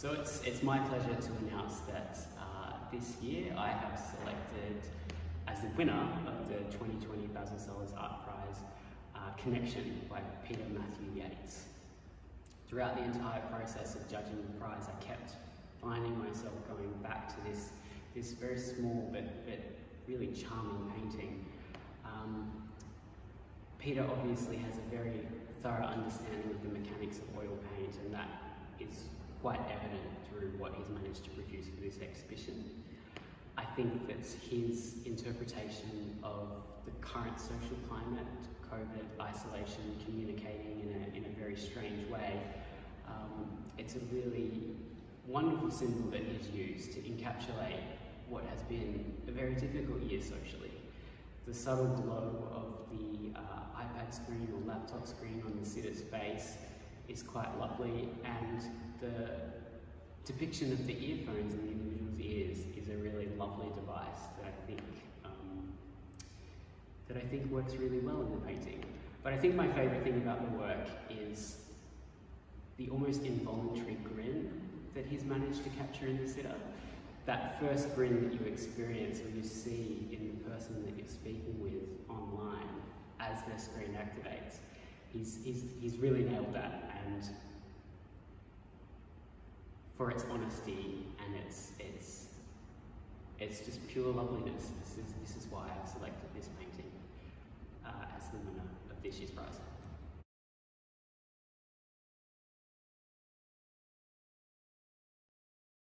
So it's, it's my pleasure to announce that uh, this year I have selected as the winner of the 2020 Basil Sellers Art Prize uh, Connection by Peter Matthew Yates. Throughout the entire process of judging the prize, I kept finding myself going back to this, this very small but, but really charming painting. Um, Peter obviously has a very thorough understanding of the mechanics of oil paint and that is quite evident through what he's managed to produce for this exhibition. I think that his interpretation of the current social climate, COVID, isolation, communicating in a, in a very strange way, um, it's a really wonderful symbol that he's used to encapsulate what has been a very difficult year socially. The subtle glow of the uh, iPad screen or laptop screen on the sitter's face is quite lovely and the depiction of the earphones in the individual's ears is a really lovely device that I think um, that I think works really well in the painting. But I think my favourite thing about the work is the almost involuntary grin that he's managed to capture in the sitter. That first grin that you experience when you see in the person that you're speaking with online as their screen activates. He's, he's, he's really nailed that and for its honesty and its, its, it's just pure loveliness. This is, this is why I've selected